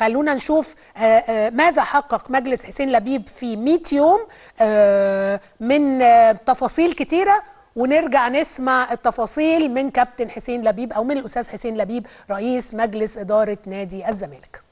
خلونا نشوف آه، آه، ماذا حقق مجلس حسين لبيب في 100 يوم؟ آه، من تفاصيل كتيرة ونرجع نسمع التفاصيل من كابتن حسين لبيب أو من الأستاذ حسين لبيب رئيس مجلس إدارة نادي الزمالك.